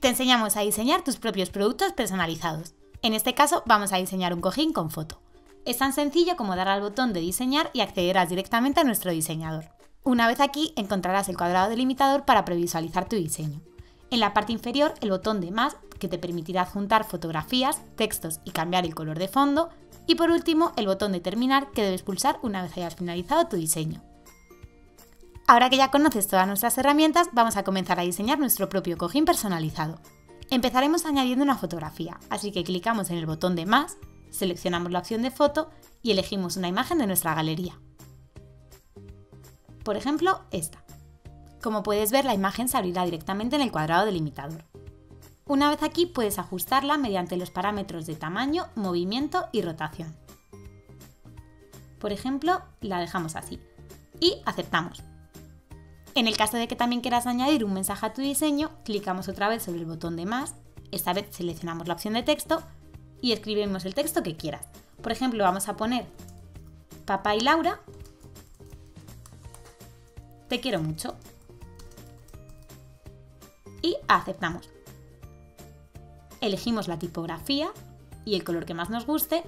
Te enseñamos a diseñar tus propios productos personalizados. En este caso vamos a diseñar un cojín con foto. Es tan sencillo como dar al botón de diseñar y accederás directamente a nuestro diseñador. Una vez aquí encontrarás el cuadrado delimitador para previsualizar tu diseño. En la parte inferior el botón de más que te permitirá adjuntar fotografías, textos y cambiar el color de fondo. Y por último el botón de terminar que debes pulsar una vez hayas finalizado tu diseño. Ahora que ya conoces todas nuestras herramientas, vamos a comenzar a diseñar nuestro propio cojín personalizado. Empezaremos añadiendo una fotografía, así que clicamos en el botón de más, seleccionamos la opción de foto y elegimos una imagen de nuestra galería. Por ejemplo, esta. Como puedes ver, la imagen se abrirá directamente en el cuadrado delimitador. Una vez aquí puedes ajustarla mediante los parámetros de tamaño, movimiento y rotación. Por ejemplo, la dejamos así. Y aceptamos. En el caso de que también quieras añadir un mensaje a tu diseño, clicamos otra vez sobre el botón de más, esta vez seleccionamos la opción de texto y escribimos el texto que quieras. Por ejemplo, vamos a poner Papá y Laura, te quiero mucho. Y aceptamos. Elegimos la tipografía y el color que más nos guste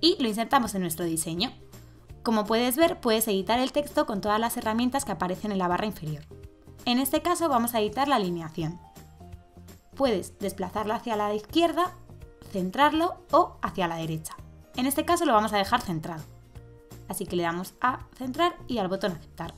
y lo insertamos en nuestro diseño. Como puedes ver, puedes editar el texto con todas las herramientas que aparecen en la barra inferior. En este caso vamos a editar la alineación. Puedes desplazarlo hacia la izquierda, centrarlo o hacia la derecha. En este caso lo vamos a dejar centrado. Así que le damos a centrar y al botón aceptar.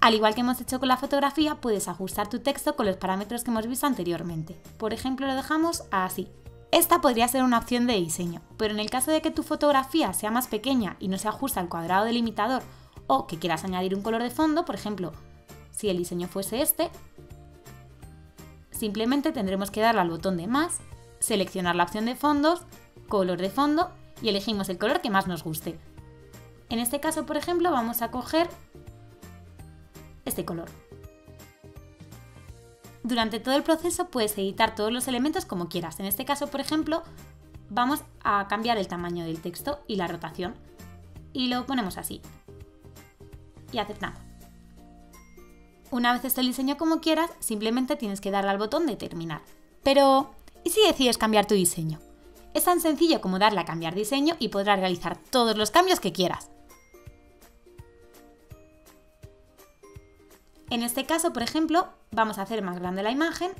Al igual que hemos hecho con la fotografía, puedes ajustar tu texto con los parámetros que hemos visto anteriormente. Por ejemplo, lo dejamos así, esta podría ser una opción de diseño, pero en el caso de que tu fotografía sea más pequeña y no se ajusta al cuadrado delimitador o que quieras añadir un color de fondo, por ejemplo, si el diseño fuese este, simplemente tendremos que darle al botón de más, seleccionar la opción de fondos, color de fondo y elegimos el color que más nos guste. En este caso, por ejemplo, vamos a coger este color. Durante todo el proceso puedes editar todos los elementos como quieras. En este caso, por ejemplo, vamos a cambiar el tamaño del texto y la rotación. Y lo ponemos así. Y aceptamos. Una vez esté el diseño como quieras, simplemente tienes que darle al botón de terminar. Pero, ¿y si decides cambiar tu diseño? Es tan sencillo como darle a cambiar diseño y podrás realizar todos los cambios que quieras. En este caso, por ejemplo, vamos a hacer más grande la imagen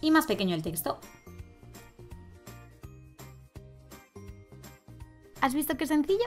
y más pequeño el texto. ¿Has visto qué sencillo?